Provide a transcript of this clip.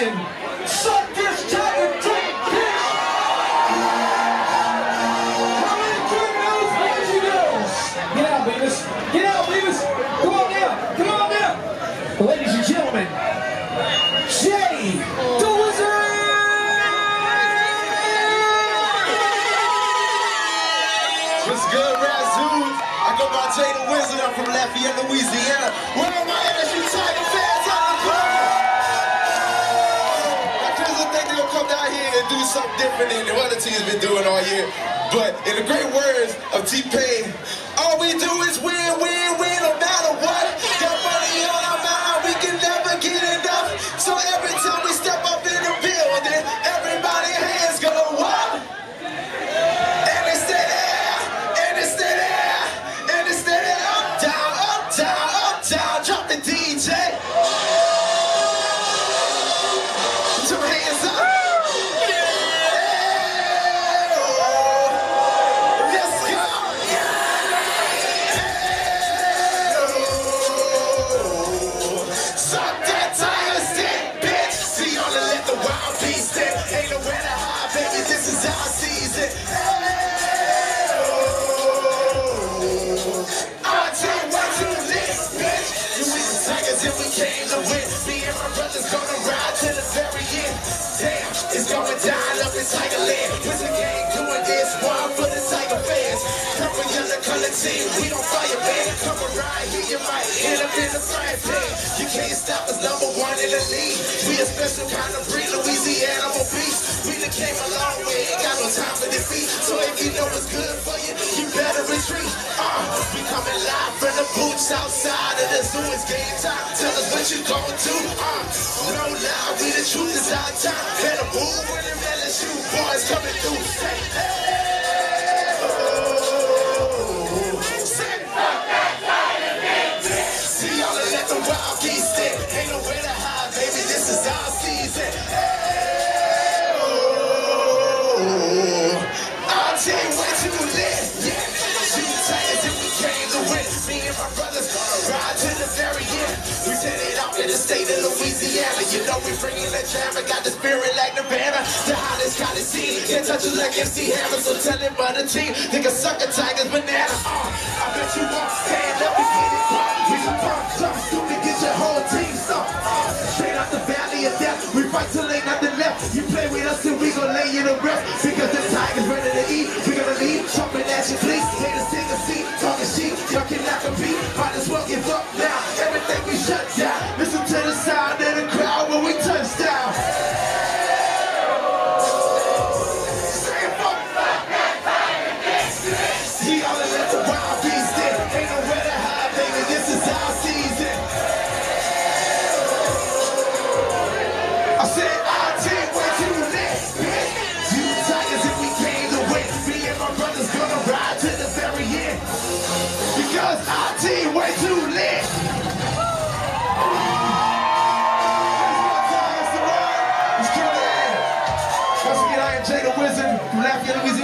expression, suck this tiger dick, bitch? How many you knows? Get out, Beavis. Get out, Beavis. Come on down. Come on down. Ladies and gentlemen, Jay Da Wizard. What's good, Razoons? I go by Jay Da Wizard. I'm from Lafayette, Louisiana. Where are LSU Tiger fans on something different than what the teams been doing all year. But in the great words of T-Pain, 17, we don't fire back. Come around here, you might end up in the frying pan. You can't stop us, number one in the league. We a special kind of breed, Louisiana on beast. We done came a long way, ain't got no time for defeat. So if you know what's good for you, you better retreat. Uh, we coming live from the boots outside of the zoo. It's game time. Tell us what you gon' do. Uh, no lie, we the truth is our time. Better move when the LSU boys coming through. Hey, hey. Louisiana. You know we bringing the jam and got the spirit like banner. The hottest kind of scene. Can't touch us like MC Hammer, so tell him by the team. Think a sucker tiger's banana. Uh, I bet you won't stand up and get it. We can pump, jump, scoop and get your whole team stumped. Uh, straight out the valley of death. We fight till ain't nothing left. You play with us and we gon' lay you to rest. Because the tiger's ready to eat. We gonna leave, jumping at you, please. Haters take a seat, talking sheep. Y'all cannot compete. Might as well give up now. Everything we shut down. Gracias, Luis.